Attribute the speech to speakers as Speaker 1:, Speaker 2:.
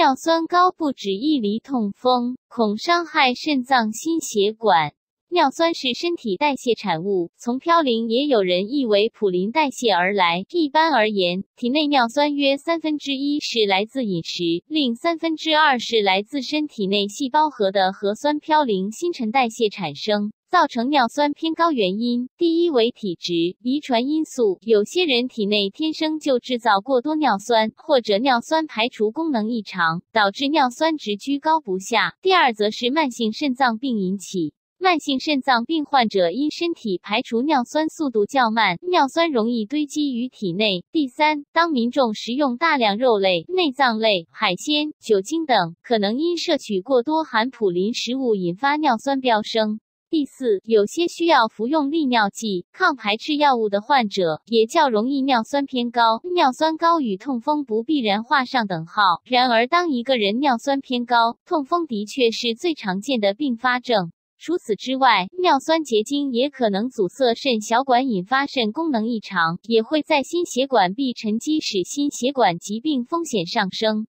Speaker 1: 尿酸高不止易离痛风，恐伤害肾脏心血管。尿酸是身体代谢产物，从嘌呤也有人译为普林代谢而来。一般而言，体内尿酸约三分之一是来自饮食，另三分之二是来自身体内细胞核的核酸嘌呤新陈代谢产生。造成尿酸偏高原因，第一为体质、遗传因素，有些人体内天生就制造过多尿酸，或者尿酸排除功能异常，导致尿酸值居高不下。第二则是慢性肾脏病引起。慢性肾脏病患者因身体排除尿酸速度较慢，尿酸容易堆积于体内。第三，当民众食用大量肉类、内脏类、海鲜、酒精等，可能因摄取过多含普林食物引发尿酸飙升。第四，有些需要服用利尿剂、抗排斥药物的患者，也较容易尿酸偏高。尿酸高与痛风不必然画上等号。然而，当一个人尿酸偏高，痛风的确是最常见的并发症。除此之外，尿酸结晶也可能阻塞肾小管，引发肾功能异常，也会在心血管壁沉积，使心血管疾病风险上升。